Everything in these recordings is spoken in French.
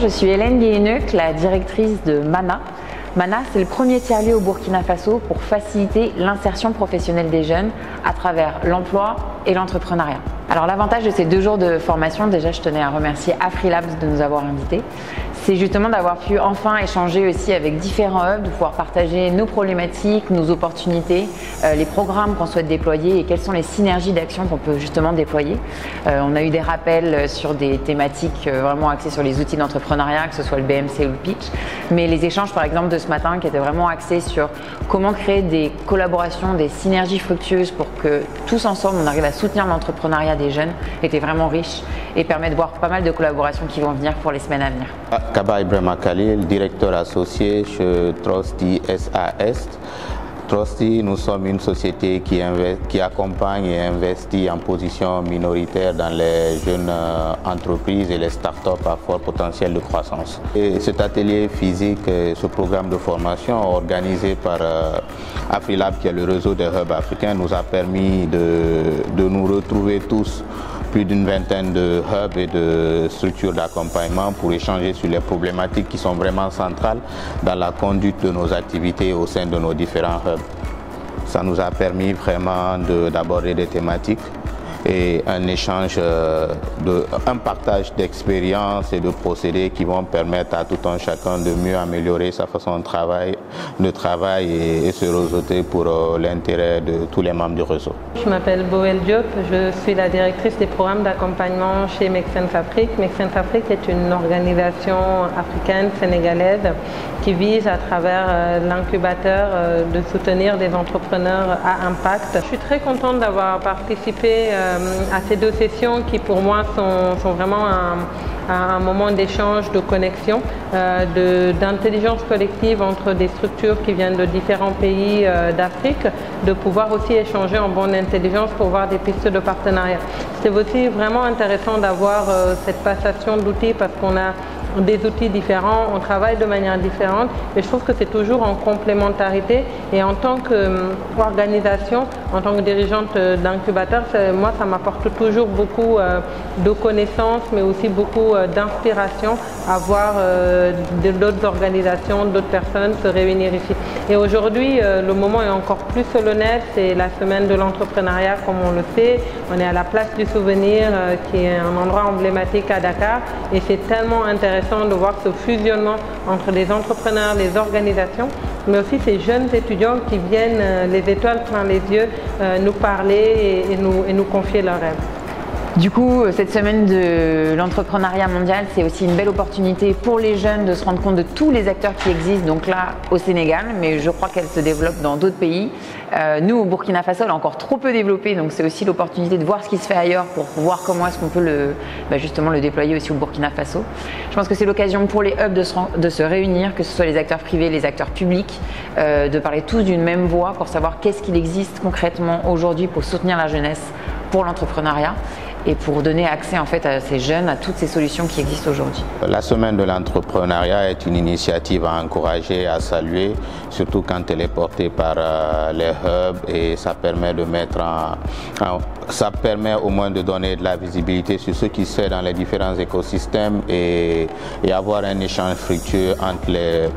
Je suis Hélène Guéheneuc, la directrice de MANA. MANA, c'est le premier tiers-lieu au Burkina Faso pour faciliter l'insertion professionnelle des jeunes à travers l'emploi et l'entrepreneuriat. Alors l'avantage de ces deux jours de formation, déjà je tenais à remercier AfriLabs de nous avoir invités, c'est justement d'avoir pu enfin échanger aussi avec différents hubs, de pouvoir partager nos problématiques, nos opportunités, euh, les programmes qu'on souhaite déployer et quelles sont les synergies d'action qu'on peut justement déployer. Euh, on a eu des rappels sur des thématiques euh, vraiment axées sur les outils d'entrepreneuriat, que ce soit le BMC ou le pitch, mais les échanges par exemple de ce matin qui étaient vraiment axés sur comment créer des collaborations, des synergies fructueuses pour que tous ensemble on arrive à soutenir l'entrepreneuriat des jeunes étaient vraiment riches et permet de voir pas mal de collaborations qui vont venir pour les semaines à venir. Kaba Ibrahim Khalil, directeur associé chez Trusty SAS. Trusty, nous sommes une société qui, accompagne et investit en position minoritaire dans les jeunes euh, entreprises et les startups à fort potentiel de croissance. Et cet atelier physique, ce programme de formation organisé par euh, AfriLab, qui est le réseau des hubs africains, nous a permis de nous retrouver tous plus d'une vingtaine de hubs et de structures d'accompagnement pour échanger sur les problématiques qui sont vraiment centrales dans la conduite de nos activités au sein de nos différents hubs. Ça nous a permis vraiment d'aborder des thématiques et un échange, euh, un partage d'expériences et de procédés qui vont permettre à tout un chacun de mieux améliorer sa façon de travail, de travail et, se réseauter pour euh, l'intérêt de tous les membres du réseau. Je m'appelle Boel Diop, je suis la directrice des programmes d'accompagnement chez Mexen Fabrique. Mexen Fabrique est une organisation africaine sénégalaise qui vise à travers euh, l'incubateur de soutenir des entrepreneurs à impact. Je suis très contente d'avoir participé à ces deux sessions qui pour moi sont, vraiment un, moment d'échange, de connexion, euh, d'intelligence collective entre des structures qui viennent de différents pays euh, d'Afrique, de pouvoir aussi échanger en bonne intelligence pour voir des pistes de partenariat. C'est aussi vraiment intéressant d'avoir cette passation d'outils parce qu'on a des outils différents, on travaille de manière différente et je trouve que c'est toujours en complémentarité et en tant qu'organisation, en tant que dirigeante d'incubateur, moi ça m'apporte toujours beaucoup euh, de connaissances mais aussi beaucoup euh, d'inspiration à voir euh, d'autres organisations, d'autres personnes se réunir ici. Et aujourd'hui, le moment est encore plus solennel, c'est la semaine de l'entrepreneuriat comme on le sait. On est à la place du souvenir qui est un endroit emblématique à Dakar et c'est tellement intéressant de voir ce fusionnement entre les entrepreneurs, les organisations, mais aussi ces jeunes étudiants qui viennent euh, les étoiles plein les yeux euh, nous parler et nous confier leurs rêves. Du coup, cette semaine de l'entrepreneuriat mondial, c'est aussi une belle opportunité pour les jeunes de se rendre compte de tous les acteurs qui existent, donc là au Sénégal, mais je crois qu'elle se développe dans d'autres pays. Euh, nous, au Burkina Faso, elle est encore trop peu développée, donc c'est aussi l'opportunité de voir ce qui se fait ailleurs pour voir comment est-ce qu'on peut le, bah, justement le déployer aussi au Burkina Faso. Je pense que c'est l'occasion pour les hubs de se, de se, réunir, que ce soit les acteurs privés, les acteurs publics, euh, de parler tous d'une même voix pour savoir qu'est-ce qu'il existe concrètement aujourd'hui pour soutenir la jeunesse pour l'entrepreneuriat et pour donner accès en fait à ces jeunes à toutes ces solutions qui existent aujourd'hui. La semaine de l'entrepreneuriat est une initiative à encourager, à saluer, surtout quand elle est portée par euh, les hubs et ça permet de mettre en, ça permet au moins de donner de la visibilité sur ce qui se fait dans les différents écosystèmes et, et avoir un échange fructueux entre les,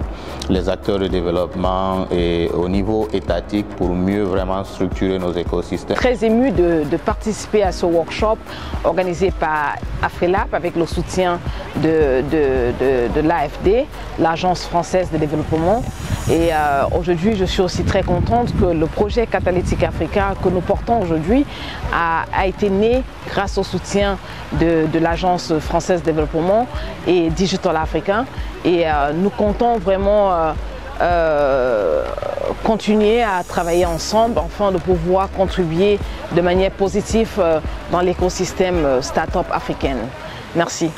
les acteurs de développement et au niveau étatique pour mieux vraiment structurer nos écosystèmes. Très ému de, de participer à ce workshop organisé par AFRELAP avec le soutien de, de, l'AFD, l'Agence française de développement. Et euh, aujourd'hui, je suis aussi très contente que le projet catalytique africain que nous portons aujourd'hui a, été né grâce au soutien de, l'Agence française de développement et Digital Africain. Et euh, nous comptons vraiment euh, continuer à travailler ensemble afin de pouvoir contribuer de manière positive euh, dans l'écosystème euh, start-up africaine. Merci.